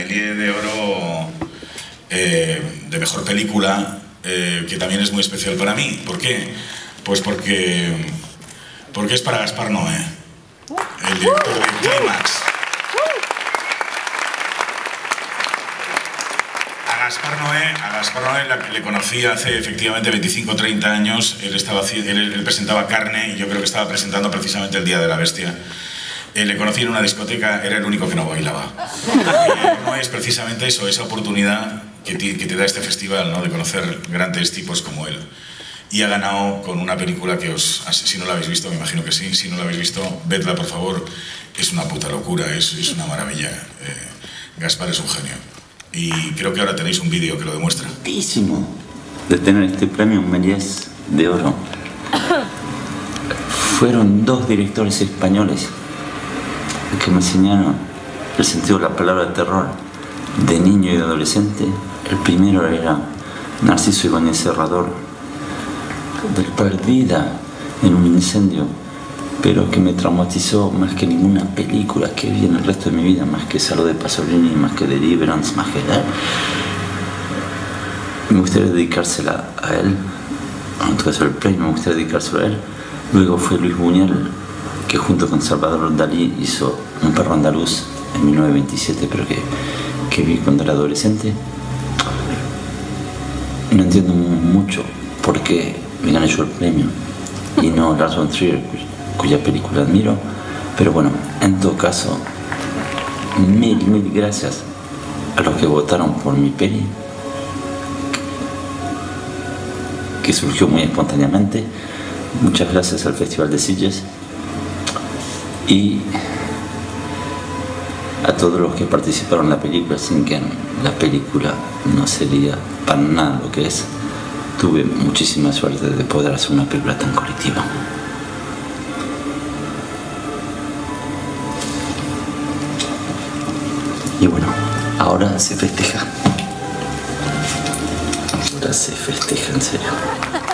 Méliès de Oro eh, de Mejor Película, eh, que también es muy especial para mí. ¿Por qué? Pues porque, porque es para Gaspar Noé, el director de Climax. Gaspar Noé, a Gaspar Noé le conocí hace efectivamente 25 o 30 años. Él, estaba, él, él presentaba Carne y yo creo que estaba presentando precisamente el Día de la Bestia. Eh, le conocí en una discoteca, era el único que no bailaba. Y no es precisamente eso, esa oportunidad que te, que te da este festival, ¿no? de conocer grandes tipos como él. Y ha ganado con una película que os, si no la habéis visto, me imagino que sí, si no la habéis visto, vedla por favor, es una puta locura, es, es una maravilla. Eh, Gaspar es un genio. Y creo que ahora tenéis un vídeo que lo demuestra. de tener este premio Méliès de oro. Fueron dos directores españoles que me enseñaron el sentido de la palabra terror de niño y de adolescente. El primero era Narciso Ibáñez Serrador, del Perdida en un incendio, pero que me traumatizó más que ninguna película que vi en el resto de mi vida, más que Salud de Pasolini, más que Deliverance, más que... Me gustaría dedicársela a él, en todo caso el premio me gustaría dedicárselo a él. Luego fue Luis Buñuel, que junto con Salvador Dalí hizo Un perro andaluz en 1927, pero que, que vi cuando era adolescente. No entiendo mucho por qué me gané yo el premio y no Lars von Trier, cuya película admiro. Pero bueno, en todo caso, mil, mil gracias a los que votaron por mi peli, que surgió muy espontáneamente. Muchas gracias al Festival de Sillas y a todos los que participaron en la película, sin que la película no sería para nada lo que es, tuve muchísima suerte de poder hacer una película tan colectiva. Y bueno, ahora se festeja. Ahora se festeja en serio.